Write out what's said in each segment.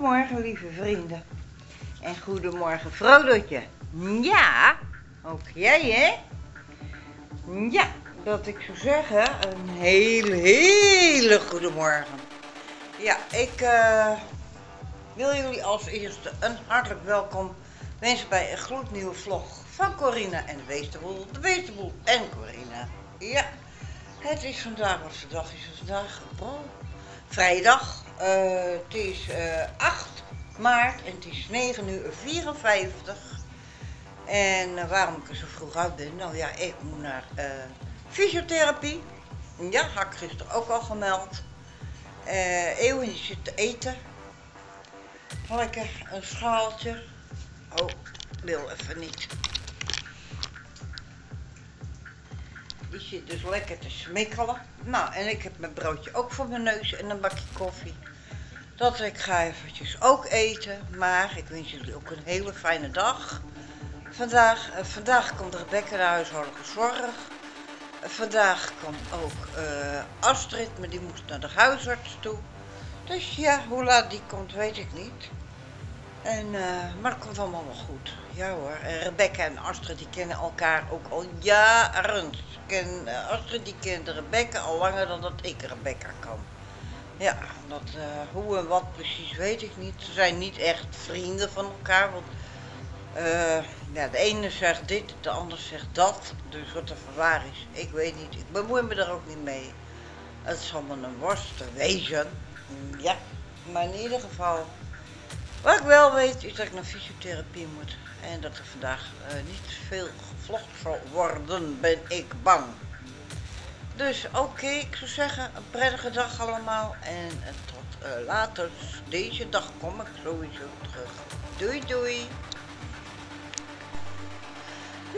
Goedemorgen, lieve vrienden. En goedemorgen, Frodootje. Ja, ook jij, hè? Ja, dat ik zou zeggen, een hele, hele goede morgen. Ja, ik eh, wil jullie als eerste een hartelijk welkom wensen bij een gloednieuwe vlog van Corina en de Weesterboel. De Weesterboel en Corina. Ja, het is vandaag, wat de dag is vandaag? Oh, vrijdag. Eh, het is eh 8 maart en het is 9 uur 54. En eh, waarom ik er zo vroeg uit ben? Nou ja, ik moet naar eh, fysiotherapie. Ja, had ik gisteren ook al gemeld. Eh Eeuwen zit te eten. Lekker een schaaltje. Oh, wil even niet. Die zit dus lekker te smikkelen. Nou, en ik heb mijn broodje ook voor mijn neus en een bakje koffie. Dat ik ga eventjes ook eten. Maar ik wens jullie ook een hele fijne dag. Vandaag, eh, vandaag komt Rebecca de huishoudelijke zorg. Eh, vandaag komt ook eh, Astrid, maar die moest naar de huisarts toe. Dus ja, hoe laat die komt, weet ik niet. En, maar het komt allemaal wel goed. Ja hoor. En Rebecca en Astrid die kennen elkaar ook al jaren. Ken, Astrid die kent Rebecca al langer dan dat ik Rebecca kan. Ja, dat, eh, hoe en wat precies weet ik niet. Ze zijn niet echt vrienden van elkaar. Want eh, ja, de ene zegt dit, de ander zegt dat. Dus wat er van waar is, ik weet niet. Ik bemoei me daar ook niet mee. Het zal me een worst wezen. Ja, maar in ieder geval. Wat ik wel weet is dat ik naar fysiotherapie moet. En dat er vandaag eh, niet veel gevlogd zal worden, ben ik bang. Dus oké, ik zou zeggen, een prettige dag allemaal. En eh, tot eh, later. Deze dag kom ik sowieso terug. Doei doei.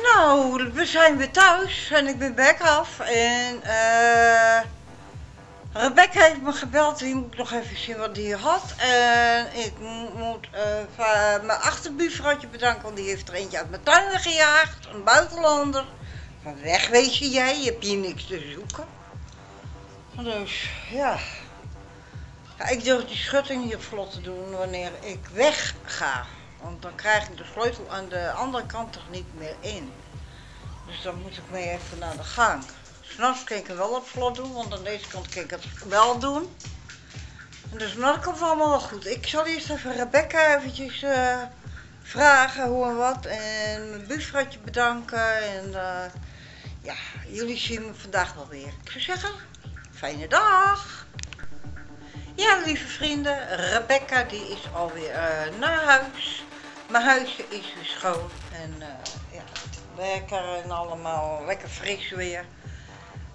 Nou, we zijn weer thuis en ik ben back af. En eh. Rebecca heeft me gebeld, die moet nog even zien wat die had. En ik mo- moet va- mijn achterbuurvrouwtje bedanken, want die heeft er eentje uit mijn tuin gejaagd. Een buitenlander. Van weg wees je jij, je hebt hier niks te zoeken. Dus ja. Ik durf die schutting hier vlot te doen wanneer ik wegga. Want dan krijg ik de sleutel aan de andere kant toch niet meer in. Dus dan moet ik mee even naar de gang. S'nachts kan ik wel op vlot doen, want aan deze kant kan ik het wel doen. En dus nou komt allemaal wel goed. Ik zal eerst even Rebecca eventjes eh, vragen hoe en wat. En mijn buurvrouwtje bedanken. En eh, ja, jullie zien me vandaag wel weer. Ik zou zeggen, fijne dag. Ja, lieve vrienden, Rebecca die is alweer eh, naar huis. Mijn huisje is weer schoon. En eh, ja, lekker en allemaal lekker fris weer.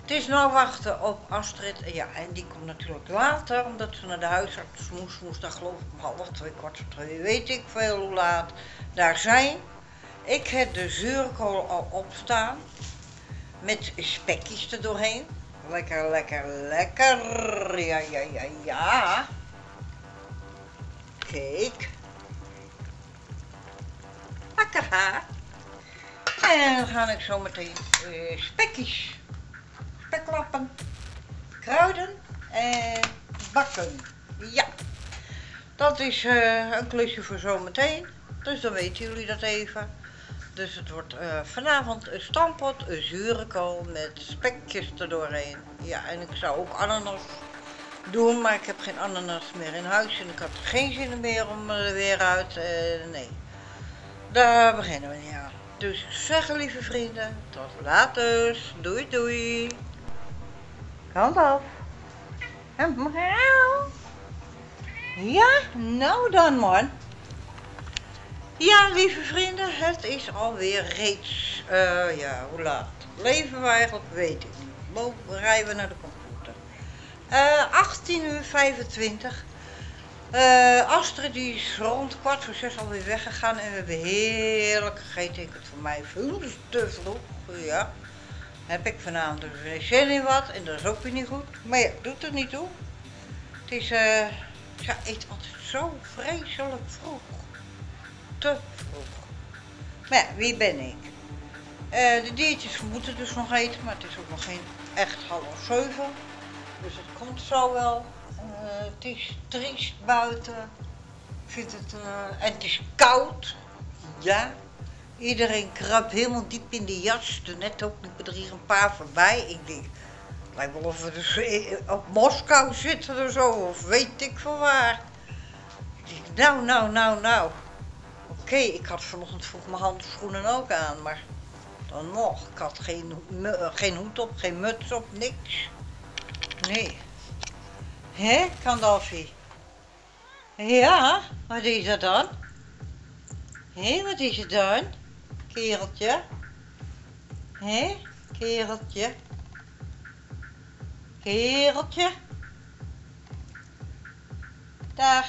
Het is nou wachten op Astrid. Ja, en die komt natuurlijk later, omdat ze naar de huisarts moest. Moest daar geloof ik om half twee, kwart voor twee, weet ik veel hoe laat. Daar zijn. Ik heb de zuurkool al opstaan. Met spekjes er doorheen. Lekker, lekker, lekker. Ja, ja, ja, ja. Kijk. Haar. En dan ga ik zo meteen eh, spekjes speklappen, kruiden en bakken. Ja, dat is eh, een klusje voor zometeen. Dus dan weten jullie dat even. Dus het wordt eh, vanavond een stampot, een zure kool met spekjes erdoorheen. Ja, en ik zou ook ananas doen, maar ik heb geen ananas meer in huis en ik had geen zin meer om er weer uit. eh, nee, daar beginnen we niet aan. Dus ik zeg lieve vrienden, tot later. Doei doei. Kant af. En. Ja, nou dan man. Ja, lieve vrienden, het is alweer reeds, eh, ja, hoe laat? Leven we eigenlijk, weet ik niet. Rijden we naar de computer. Eh 18 uur 25. Eh, Astrid is rond kwart voor zes alweer weggegaan en we hebben heerlijk gegeten. Ik het voor mij veel te vroeg, ja. Heb ik vanavond geen zin in wat en dat is ook weer niet goed. Maar ja, doet er niet toe. Het is, ja, eet altijd zo vreselijk vroeg. Te vroeg. Maar ja, wie ben ik? Eh, de diertjes moeten dus nog eten, maar het is ook nog geen echt half zeven. Dus het komt zo wel. Eh, het is triest buiten. Ik vind het, eh, en het is koud. Ja. Iedereen kruipt helemaal diep in de jas. Net ook liepen er hier een paar voorbij. Ik denk, het lijkt wel of we dus op Moskou zitten of zo. Of weet ik veel waar. Ik denk, nou, nou, nou, nou. Oké, ik had vanochtend vroeg mijn handschoenen ook aan, maar dan nog. Ik had geen, eh, geen hoed op, geen muts op, niks. Nee. Hé, Kandalfi? Ja, wat is dat dan? Hé, wat is het dan? Kereltje? Hé, kereltje? Kereltje? Dag.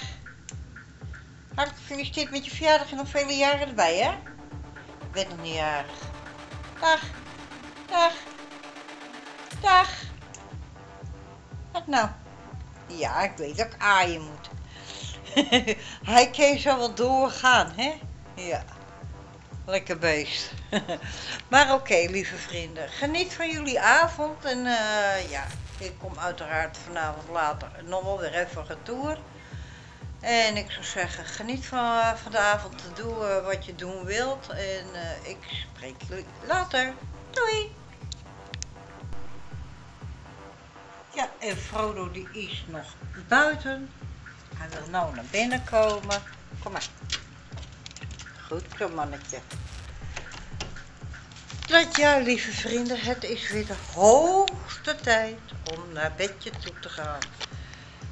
Hartelijk gefeliciteerd met je verjaardag en nog vele jaren erbij, hè? Ik ben nog niet jarig. Dag. Dag. Dag. Wat nou? Ja, ik weet dat ik aaien moet. Hij kan zo wel doorgaan, hè? Ja. Lekker beest. maar oké, lieve vrienden. Geniet van jullie avond. En eh, ja, ik kom uiteraard vanavond later nog wel weer even retour. En ik zou zeggen, geniet van, van de avond. Doe eh, wat je doen wilt. En eh, ik spreek jullie later. Doei! Ja, en Frodo die is nog buiten. Hij wil nou naar binnen komen. Kom maar. Goed zo, mannetje. Dat ja, lieve vrienden, het is weer de hoogste tijd om naar bedje toe te gaan.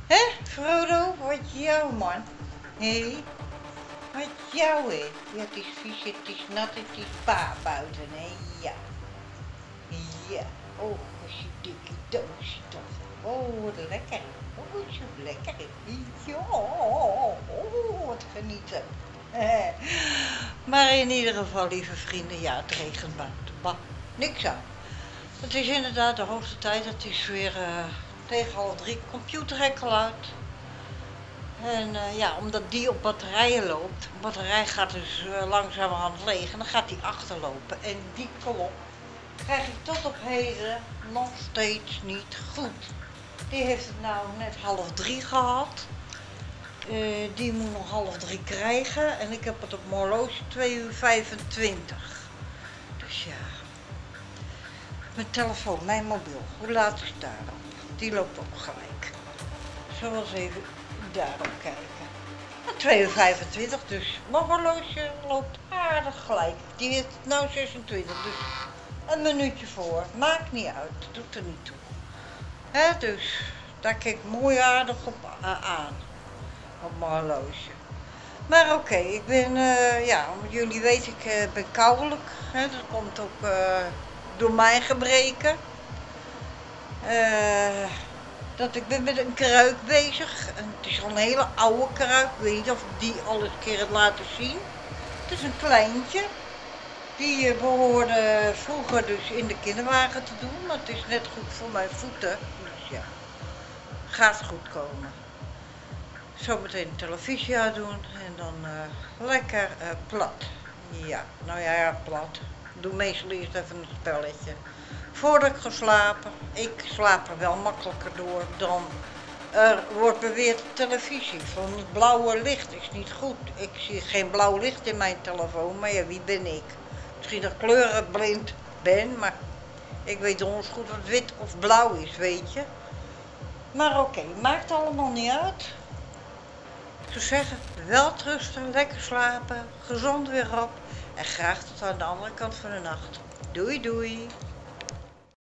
Hé, Frodo, wat jou, man? Hé, wat jou, hé? Ja, het is vies, het is nat, het is pa buiten, hè? Ja. Ja. Oh, wat is die dikke doosje toch? Oh, wat lekker. Oh, zo lekker. Ja, oh, wat genieten. Maar in ieder geval, lieve vrienden, ja, het regent. Bah, niks aan. Het is inderdaad de hoogste tijd. Het is weer eh, tegen half drie computerhekkel uit. En eh, ja, omdat die op batterijen loopt, de batterij gaat dus uh, langzamerhand leeg en dan gaat die achterlopen. En die kolom krijg ik tot op heden nog steeds niet goed. Die heeft het nou net half drie gehad. Uh, die moet nog half drie krijgen en ik heb het op horloge 2 uur 25. Dus ja. Mijn telefoon, mijn mobiel, hoe laat is het daarop? Die loopt ook gelijk. Eens even daarop kijken. 2 uur 25, dus mijn horloge loopt aardig gelijk. Die heeft nou 26, dus een minuutje voor. Maakt niet uit, doet er niet toe. Dus daar kijk ik mooi aardig op aan. Op mijn horloge. Maar oké, ik ben, uh, ja, jullie weten, ik uh, ben koudelijk. Hè, dat komt ook uh, door mijn gebreken. Dat ik ben met een kruik bezig. Het is al een hele oude kruik. Ik weet niet of die al eens een keer heb laten zien. Het is een kleintje. Die behoorde vroeger dus in de kinderwagen te doen. Maar het is net goed voor mijn voeten. Dus ja, gaat goed komen. Zometeen televisie aan doen en dan uh, lekker plat. Ja, nou ja, ja, plat. Doe meestal eerst even een spelletje. Voordat ik ga slapen. Ik slaap er wel makkelijker door dan er wordt beweerd televisie. Van het blauwe licht is niet goed. Ik zie geen blauw licht in mijn telefoon, maar ja, wie ben ik? Misschien dat kleurenblind ben, maar ik weet donders goed wat wit of blauw is, weet je. Maar oké, maakt allemaal niet uit. Zou zeggen, wel trusten, lekker slapen, gezond weer op en graag tot aan de andere kant van de nacht. Doei doei!